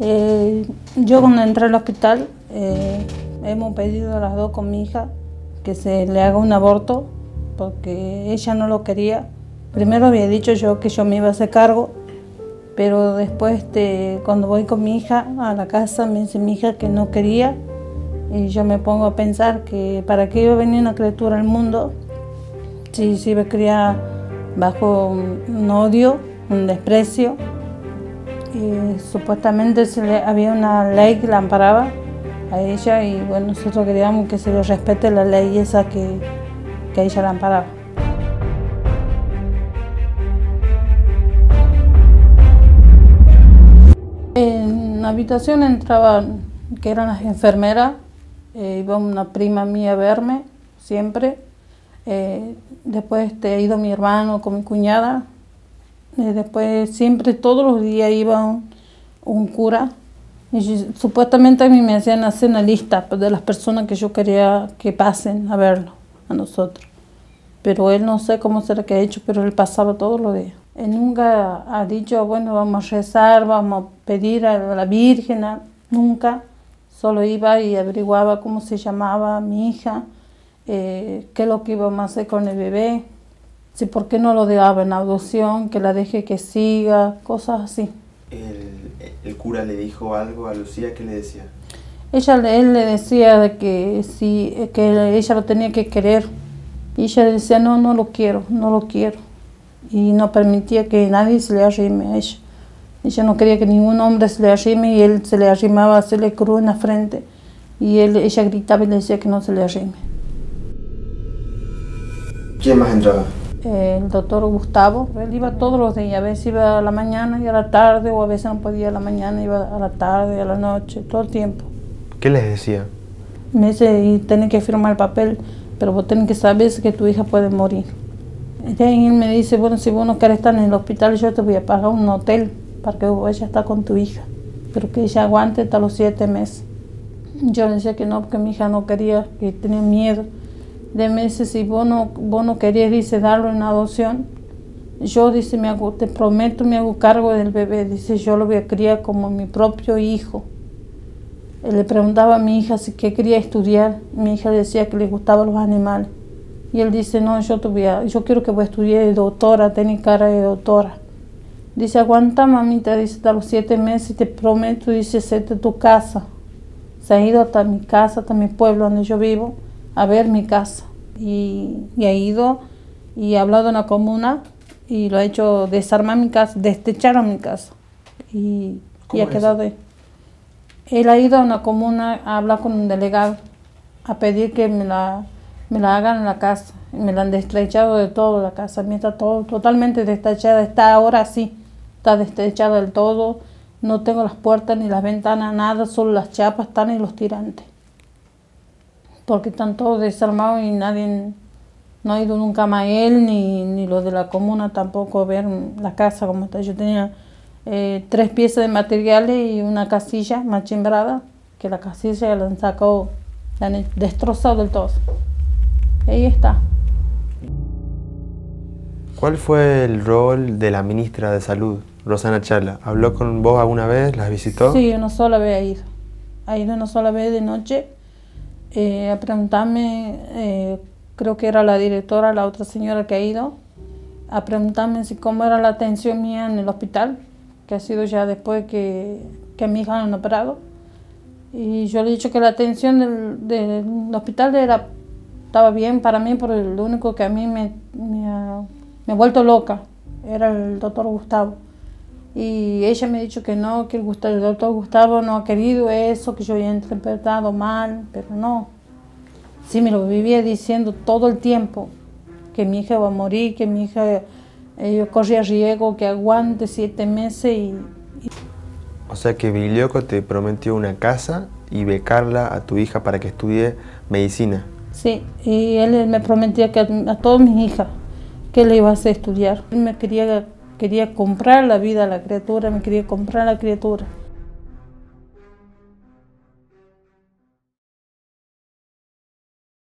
Eh, yo cuando entré al hospital eh, hemos pedido a las dos con mi hija que se le haga un aborto porque ella no lo quería. Primero había dicho yo que yo me iba a hacer cargo, pero después este, cuando voy con mi hija a la casa me dice mi hija que no quería y yo me pongo a pensar que para qué iba a venir una criatura al mundo si se iba a criar bajo un odio, un desprecio supuestamente se le, había una ley que la amparaba a ella y bueno, nosotros queríamos que se le respete la ley esa que, que ella la amparaba. En la habitación entraban, que eran las enfermeras, eh, iba una prima mía a verme siempre, eh, después este, ha ido mi hermano con mi cuñada, después siempre, todos los días iba un, cura. Y supuestamente a mí me hacían hacer una lista de las personas que yo quería que pasen a verlo, a nosotros. Pero él no sé cómo será que ha hecho, pero él pasaba todos los días. Él nunca ha dicho, bueno, vamos a rezar, vamos a pedir a la Virgen, nunca. Solo iba y averiguaba cómo se llamaba mi hija, eh, qué es lo que íbamos a hacer con el bebé. Sí, ¿por qué no lo dejaba en adopción? Que la deje que siga, cosas así. ¿El, cura le dijo algo a Lucía? ¿Qué le decía? Ella, él le decía de que, sí, que ella lo tenía que querer. Y ella decía, no, no lo quiero, no lo quiero. Y no permitía que nadie se le arrime a ella. Ella no quería que ningún hombre se le arrime y él se le arrimaba a hacerle cruz en la frente. Y él, ella gritaba y le decía que no se le arrime. ¿Quién más entraba? El doctor Gustavo. Él iba todos los días, a veces iba a la mañana y a la tarde, o a veces no podía a la mañana, iba a la tarde, a la noche, todo el tiempo. ¿Qué les decía? Me dice, y tienen que firmar el papel, pero vos tenés que saber que tu hija puede morir. Y él me dice, bueno, si vos no querés estar en el hospital, yo te voy a pagar un hotel para que ella esté con tu hija, pero que ella aguante hasta los siete meses. Yo le decía que no, porque mi hija no quería, que tenía miedo de meses y vos no, vos no dice, darlo en adopción, yo, dice, me te prometo, me hago cargo del bebé, dice, yo lo voy a criar como mi propio hijo. le preguntaba a mi hija si qué quería estudiar, mi hija decía que le gustaban los animales. Y él dice, no, yo, yo quiero que voy a estudiar de doctora, tiene cara de doctora. Dice, aguanta mamita, dice, hasta los siete meses, te prometo, dice, sete tu casa. Se ha ido hasta mi casa, hasta mi pueblo donde yo vivo a ver mi casa y, ha ido y ha hablado en la comuna y lo ha hecho desarmar mi casa, destechar mi casa y, ha quedado Él ha ido a una comuna a hablar con un delegado, a pedir que me la, me la hagan en la casa. Me la han destrechado de todo la casa. Está todo totalmente destrechada. Está ahora sí, está destrechada del todo. No tengo las puertas ni las ventanas, nada, solo las chapas están y los tirantes porque están todos desarmados y nadie, no ha ido nunca más él ni, ni los de la comuna tampoco a ver la casa como está. Yo tenía eh, tres piezas de materiales y una casilla machimbrada, que la casilla la han sacado, la han destrozado del todo. ahí está. ¿Cuál fue el rol de la ministra de Salud, Rosana Charla? ¿Habló con vos alguna vez? ¿Las visitó? Sí, una sola vez ha ido. Ha ido una sola vez de noche eh, a preguntarme, eh, creo que era la directora, la otra señora que ha ido, a preguntarme si cómo era la atención mía en el hospital, que ha sido ya después que, que mi hija han operado. Y yo le he dicho que la atención del, del hospital era, estaba bien para mí, pero lo único que a mí me, me, ha, me ha vuelto loca era el doctor Gustavo. Y ella me ha dicho que no, que el, el doctor Gustavo no ha querido eso, que yo había interpretado mal, pero no. Sí, me lo vivía diciendo todo el tiempo, que mi hija va a morir, que mi hija eh, corría riesgo, que aguante siete meses y, O sea que Bilioco te prometió una casa y becarla a tu hija para que estudie medicina. Sí, y él me prometía que a, a todas mis hijas que le iba a hacer estudiar. Él me quería quería comprar la vida a la criatura, me quería comprar la criatura.